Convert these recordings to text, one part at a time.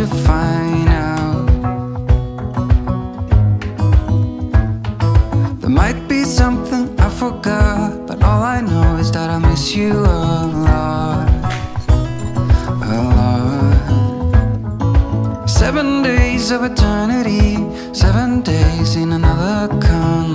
To find out. There might be something I forgot, but all I know is that I miss you a lot. A lot. Seven days of eternity, seven days in another country.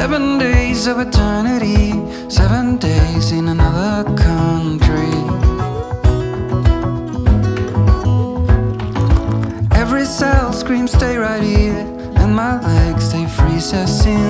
Seven days of eternity, seven days in another country. Every cell screams, stay right here, and my legs they freeze us in.